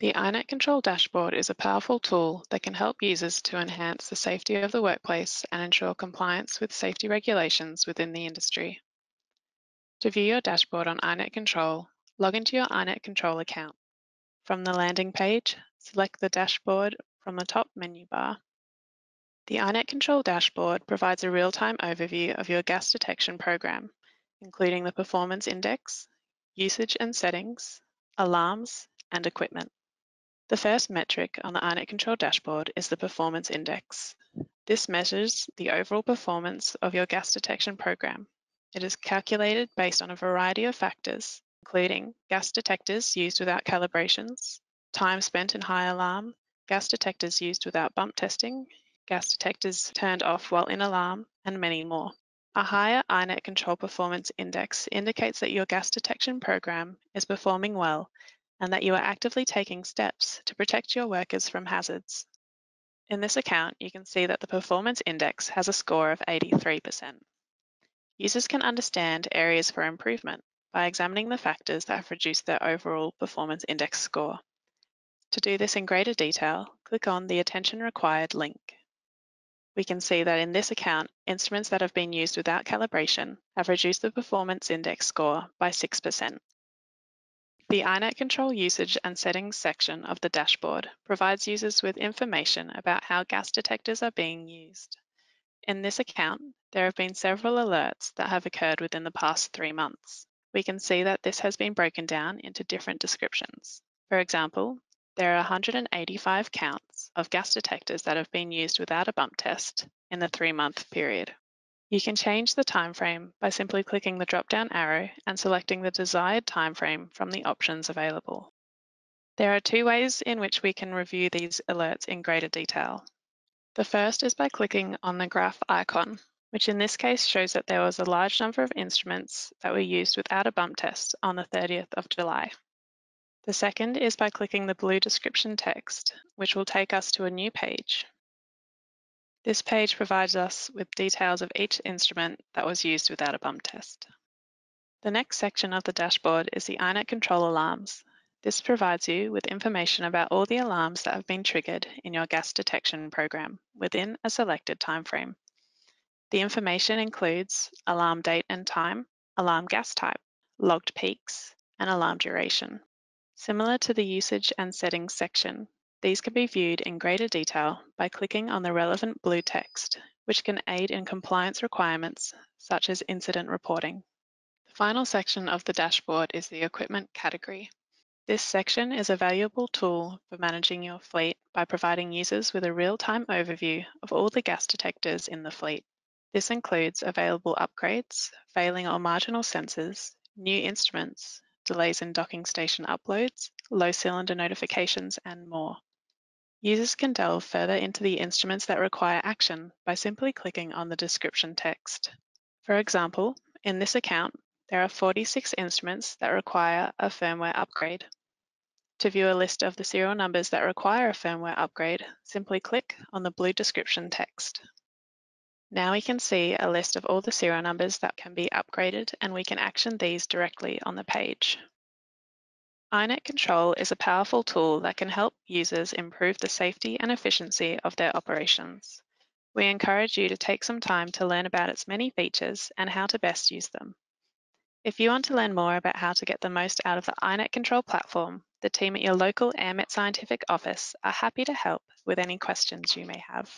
The iNet Control Dashboard is a powerful tool that can help users to enhance the safety of the workplace and ensure compliance with safety regulations within the industry. To view your dashboard on iNet Control, log into your iNet Control account. From the landing page, select the dashboard from the top menu bar. The iNet Control Dashboard provides a real-time overview of your gas detection program, including the performance index, usage and settings, alarms, and equipment. The first metric on the iNet Control dashboard is the Performance Index. This measures the overall performance of your gas detection program. It is calculated based on a variety of factors, including gas detectors used without calibrations, time spent in high alarm, gas detectors used without bump testing, gas detectors turned off while in alarm, and many more. A higher iNet Control Performance Index indicates that your gas detection program is performing well and that you are actively taking steps to protect your workers from hazards. In this account, you can see that the performance index has a score of 83%. Users can understand areas for improvement by examining the factors that have reduced their overall performance index score. To do this in greater detail, click on the Attention Required link. We can see that in this account, instruments that have been used without calibration have reduced the performance index score by 6%. The iNet Control Usage and Settings section of the dashboard provides users with information about how gas detectors are being used. In this account, there have been several alerts that have occurred within the past three months. We can see that this has been broken down into different descriptions. For example, there are 185 counts of gas detectors that have been used without a bump test in the three-month period. You can change the timeframe by simply clicking the drop-down arrow and selecting the desired timeframe from the options available. There are two ways in which we can review these alerts in greater detail. The first is by clicking on the graph icon, which in this case shows that there was a large number of instruments that were used without a bump test on the 30th of July. The second is by clicking the blue description text, which will take us to a new page. This page provides us with details of each instrument that was used without a bump test. The next section of the dashboard is the iNet control alarms. This provides you with information about all the alarms that have been triggered in your gas detection program within a selected timeframe. The information includes alarm date and time, alarm gas type, logged peaks, and alarm duration. Similar to the usage and settings section, these can be viewed in greater detail by clicking on the relevant blue text, which can aid in compliance requirements such as incident reporting. The final section of the dashboard is the equipment category. This section is a valuable tool for managing your fleet by providing users with a real-time overview of all the gas detectors in the fleet. This includes available upgrades, failing or marginal sensors, new instruments, delays in docking station uploads, low cylinder notifications, and more. Users can delve further into the instruments that require action by simply clicking on the description text. For example, in this account, there are 46 instruments that require a firmware upgrade. To view a list of the serial numbers that require a firmware upgrade, simply click on the blue description text. Now we can see a list of all the serial numbers that can be upgraded and we can action these directly on the page. iNet Control is a powerful tool that can help users improve the safety and efficiency of their operations. We encourage you to take some time to learn about its many features and how to best use them. If you want to learn more about how to get the most out of the iNet Control platform, the team at your local Air-Met Scientific office are happy to help with any questions you may have.